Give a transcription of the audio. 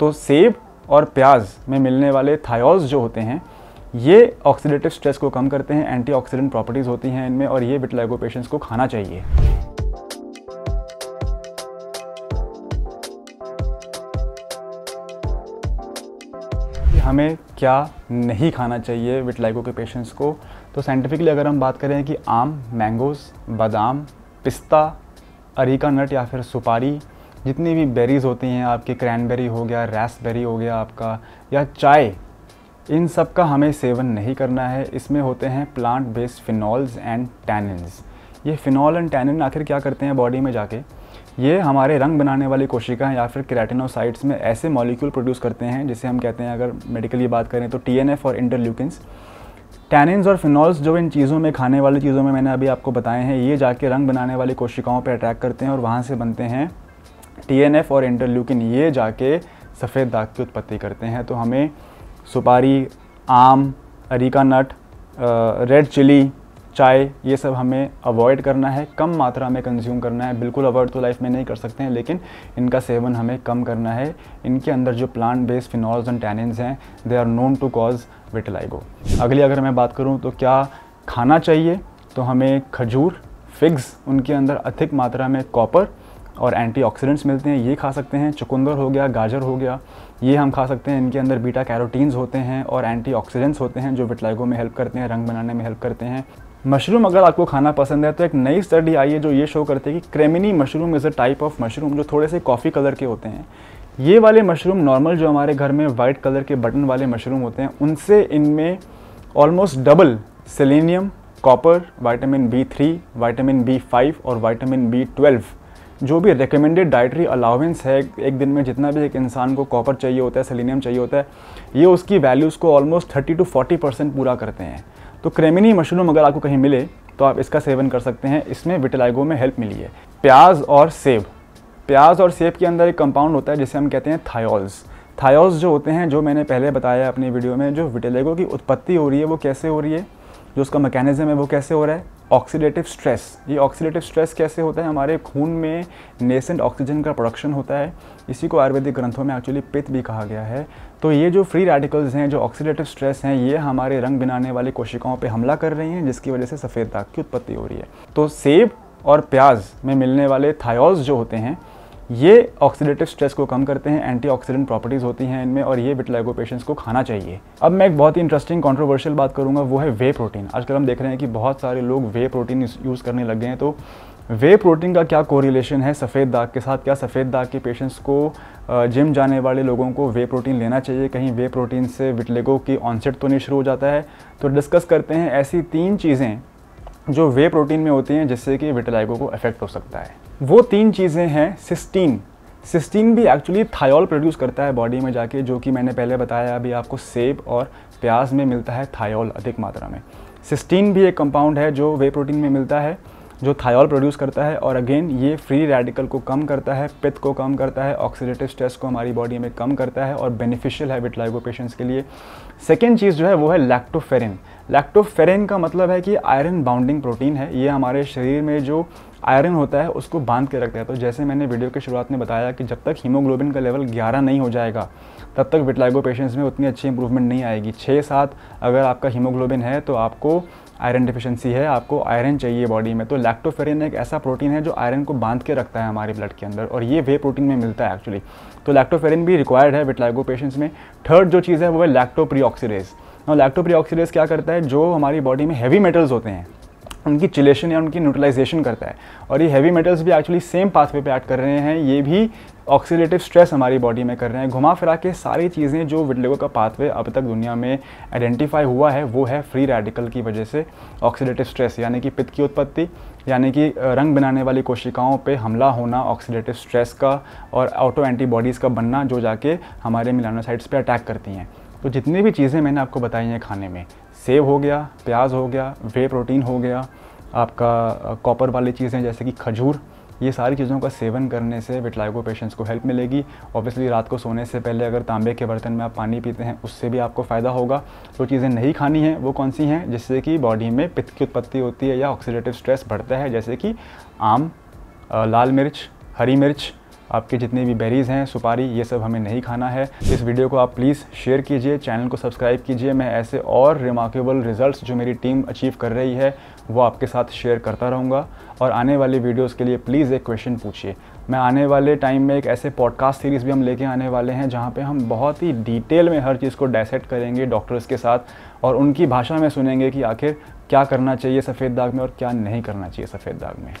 तो सेब और प्याज में मिलने वाले थायोल्स जो होते हैं, ये ऑक्सीडेटिव स्ट्रेस को कम करते हैं एंटीऑक्सीडेंट प्रॉपर्टीज़ होती हैं इनमें और ये विटलाइगो पेशेंट्स को खाना चाहिए। हमें क्या नहीं खाना चाहिए विटलाइगो के पेशेंट्स को? तो साइंटिफिकली अगर हम बात करें कि आम मैंगोज़ बादाम, पिस्ता, अरीका नट या फिर सुपारी जितनी भी बेरीज़ होती हैं, आपकी क्रैनबेरी हो गया रैसबेरी हो गया आपका, या चाय, इन सब का हमें सेवन नहीं करना है। इसमें होते हैं plant based phenols and tannins ये फिनॉल एंड टैनिन आखिर क्या करते हैं बॉडी में जाके? ये हमारे रंग बनाने वाली कोशिकाएँ या फिर क्रेटिनोसाइट्स में ऐसे मॉलिक्यूल प्रोड्यूस करते हैं, जिसे हम कहते हैं अगर मेडिकली बात करें तो टीएनएफ और इंटरल्यूकिन्स टैनिन्स और फिनॉल्स जो इन चीज़ों में, खाने वाली चीज़ों में मैंने अभी आपको बताए हैं, ये जाके रंग बनाने वाली कोशिकाओं पर अटैक करते हैं और वहाँ से बनते हैं टीएनएफ और इंटरल्यूकिन ये जाके सफ़ेद दाग की उत्पत्ति करते हैं। तो हमें सुपारी, आम, अरीका नट रेड चिली चाय, ये सब हमें अवॉइड करना है। कम मात्रा में कंज्यूम करना है। बिल्कुल अवॉइड तो लाइफ में नहीं कर सकते हैं, लेकिन इनका सेवन हमें कम करना है। इनके अंदर जो plant based phenols and tannins हैं they are known to cause vitiligo अगली अगर मैं बात करूँ तो क्या खाना चाहिए? तो हमें खजूर फिग्स उनके अंदर अधिक मात्रा में कॉपर और एंटीऑक्सीडेंट्स मिलते हैं, ये खा सकते हैं। चुकंदर हो गया, गाजर हो गया, ये हम खा सकते हैं। इनके अंदर बीटा कैरोटीन्स होते हैं और एंटीऑक्सीडेंट्स होते हैं जो विटलाइगो में हेल्प करते हैं, रंग बनाने में हेल्प करते हैं। मशरूम अगर आपको खाना पसंद है तो एक नई स्टडी आई है जो ये शो करती है कि cremini mushroom is a type of mushroom जो थोड़े से कॉफ़ी कलर के होते हैं। ये वाले मशरूम नॉर्मल जो हमारे घर में वाइट कलर के बटन वाले मशरूम होते हैं, उनसे इनमें almost double selenium copper vitamin B three vitamin B five और वाइटामिन बी ट्वेल्व जो भी रिकमेंडेड डाइटरी अलाउेंस है, एक दिन में जितना भी एक इंसान को कॉपर चाहिए होता है सेलिनियम चाहिए होता है, ये उसकी वैल्यूज़ को almost thirty to forty percent पूरा करते हैं। तो क्रेमिनी मशरूम अगर आपको कहीं मिले तो आप इसका सेवन कर सकते हैं। इसमें विटलाइगो में हेल्प मिली है। प्याज और सेब। प्याज और सेब के अंदर एक कंपाउंड होता है, जिसे हम कहते हैं थायोल्स थायोल्स जो होते हैं, जो मैंने पहले बताया अपनी वीडियो में, जो विटेलेगो की उत्पत्ति हो रही है, वो कैसे हो रही है? जो उसका मैकेनिज्म है, वो कैसे हो रहा है? ऑक्सीडेटिव स्ट्रेस ये ऑक्सीडेटिव स्ट्रेस कैसे होता है? हमारे खून में नेसेंट ऑक्सीजन का प्रोडक्शन होता है। इसी को आयुर्वेदिक ग्रंथों में एक्चुअली पित्त भी कहा गया है। तो ये जो फ्री रेडिकल्स हैं, जो ऑक्सीडेटिव स्ट्रेस हैं, ये हमारे रंग बनाने वाली कोशिकाओं पे हमला कर रही हैं, जिसकी वजह से सफ़ेद दाग की उत्पत्ति हो रही है। तो सेब और प्याज में मिलने वाले थायोल्स जो होते हैं ये ऑक्सीडेटिव स्ट्रेस को कम करते हैं एंटीऑक्सीडेंट प्रॉपर्टीज़ होती हैं इनमें और ये विटलाइगो पेशेंट्स को खाना चाहिए। अब मैं एक बहुत ही इंटरेस्टिंग कंट्रोवर्शियल बात करूँगा, वो है वे प्रोटीन आजकल हम देख रहे हैं कि बहुत सारे लोग वे प्रोटीन यूज़ करने लग गए हैं तो वे प्रोटीन का क्या कोरिलेशन है? सफ़ेद दाग के साथ क्या सफ़ेद दाग के पेशेंट्स को जिम जाने वाले लोगों को वे प्रोटीन लेना चाहिए? कहीं वे प्रोटीन से विटलेगो की ऑनसेट तो नहीं शुरू हो जाता है? तो डिस्कस करते हैं ऐसी तीन चीज़ें जो वे प्रोटीन में होती हैं जिससे कि विटलाइगो को अफेक्ट हो सकता है। वो तीन चीज़ें हैं सिस्टीन सिस्टीन भी एक्चुअली थायोल प्रोड्यूस करता है बॉडी में जाके, जो कि मैंने पहले बताया, अभी आपको सेब और प्याज में मिलता है थायोल अधिक मात्रा में। सिस्टीन भी एक कंपाउंड है जो वे प्रोटीन में मिलता है, जो थायोल प्रोड्यूस करता है और अगेन ये फ्री रेडिकल को कम करता है, पित्त को कम करता है ऑक्सीडेटिव स्ट्रेस को हमारी बॉडी में कम करता है और बेनिफिशियल है विटलाइगो पेशेंट्स के लिए। सेकेंड चीज़ जो है, वो है लैक्टोफेरिन लैक्टोफेरिन का मतलब है कि आयरन बाउंडिंग प्रोटीन है। ये हमारे शरीर में जो आयरन होता है, उसको बाँध के रखता है। तो जैसे मैंने वीडियो की शुरुआत में बताया कि जब तक हीमोग्लोबिन का लेवल 11 नहीं हो जाएगा, तब तक विटलाइगो पेशेंट्स में उतनी अच्छी इंप्रूवमेंट नहीं आएगी। छः सात अगर आपका हीमोग्लोबिन है तो आपको आयरन डिफिशेंसी है, आपको आयरन चाहिए बॉडी में। तो लैक्टोफेरिन एक ऐसा प्रोटीन है जो आयरन को बाँध के रखता है हमारे ब्लड के अंदर, और ये वे प्रोटीन में मिलता है एक्चुअली तो लैक्टोफेरिन भी रिक्वायर्ड है विटलाइगो पेशेंट्स में। थर्ड जो चीज़ है, वो है लैक्टोप्रीऑक्सीडेज और लैक्टोप्रीऑक्सीडेज क्या करता है? जो हमारी बॉडी में हैवी मेटल्स होते हैं उनकी चिलेशन या उनकी न्यूट्रलाइजेशन करता है। और ये हैवी मेटल्स भी एक्चुअली सेम पाथवे पे ऐड कर रहे हैं, ये भी ऑक्सीडेटिव स्ट्रेस हमारी बॉडी में कर रहे हैं। घुमा फिरा के सारी चीज़ें जो विटलेगो का पाथवे अब तक दुनिया में आइडेंटिफाई हुआ है, वो है फ्री रेडिकल की वजह से ऑक्सीडेटिव स्ट्रेस यानी कि पित्त की उत्पत्ति, यानी कि रंग बनाने वाली कोशिकाओं पे हमला होना ऑक्सीडेटिव स्ट्रेस का और ऑटो एंटीबॉडीज़ का बनना, जो जाके हमारे मिलानोसाइट्स पे अटैक करती हैं। तो जितनी भी चीज़ें मैंने आपको बताई हैं खाने में सेब हो गया, प्याज हो गया वे प्रोटीन हो गया, आपका कॉपर वाली चीज़ें जैसे कि खजूर, ये सारी चीज़ों का सेवन करने से विटलाइगो पेशेंट्स को हेल्प मिलेगी। ऑब्वियसली रात को सोने से पहले अगर तांबे के बर्तन में आप पानी पीते हैं, उससे भी आपको फ़ायदा होगा। जो चीज़ें नहीं खानी हैं, वो कौन सी हैं? जिससे कि बॉडी में पित्त की उत्पत्ति होती है या ऑक्सीडेटिव स्ट्रेस बढ़ता है, जैसे कि आम लाल मिर्च, हरी मिर्च आपके जितने भी बेरीज़ हैं, सुपारी, ये सब हमें नहीं खाना है। इस वीडियो को आप प्लीज़ शेयर कीजिए चैनल को सब्सक्राइब कीजिए। मैं ऐसे और रिमार्केबल रिजल्ट्स जो मेरी टीम अचीव कर रही है, वो आपके साथ शेयर करता रहूँगा। और आने वाली वीडियोज़ के लिए प्लीज़ एक क्वेश्चन पूछिए। मैं आने वाले टाइम में एक ऐसे पॉडकास्ट सीरीज़ भी हम लेके आने वाले हैं, जहाँ पे हम बहुत ही डिटेल में हर चीज़ को डायसेक्ट करेंगे डॉक्टर्स के साथ और उनकी भाषा में सुनेंगे कि आखिर क्या करना चाहिए सफ़ेद दाग में और क्या नहीं करना चाहिए सफ़ेद दाग में।